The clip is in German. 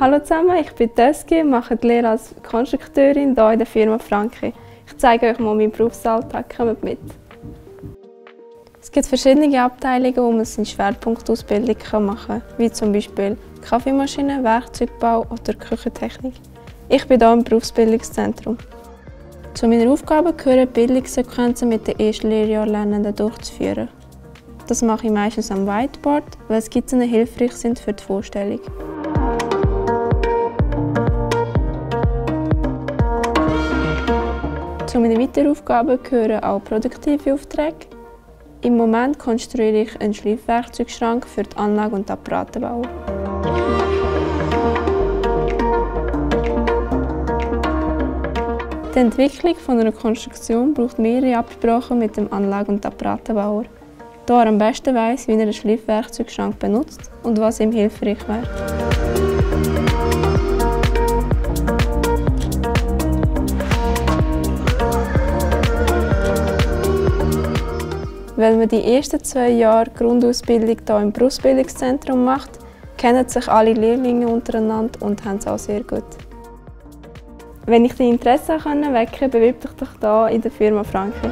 Hallo zusammen, ich bin Töski, mache die Lehre als Konstrukteurin hier in der Firma Franke. Ich zeige euch mal meinen Berufsalltag, kommt mit. Es gibt verschiedene Abteilungen, wo man seine Schwerpunktausbildung machen kann, wie zum Beispiel Kaffeemaschine, Werkzeugbau oder Küchentechnik. Ich bin hier im Berufsbildungszentrum. Zu meinen Aufgaben gehören Bildungssequenzen mit den ersten Lehrjahrlernenden durchzuführen. Das mache ich meistens am Whiteboard, weil Skizzen hilfreich sind für die Vorstellung. Zu meinen weiteren Aufgaben gehören auch produktive Aufträge. Im Moment konstruiere ich einen Schleifwerkzeugschrank für die Anlage- und Apparatenbau. Die Entwicklung einer Konstruktion braucht mehrere Absprachen mit dem Anlage- und Apparatenbauer, da er am besten weiß, wie er einen Schleifwerkzeugschrank benutzt und was ihm hilfreich wäre. Wenn man die ersten zwei Jahre Grundausbildung hier im Berufsbildungszentrum macht, kennen sich alle Lehrlinge untereinander und haben es auch sehr gut. Wenn ich dein Interesse wecken konnte, bewirb dich doch hier in der Firma Franke.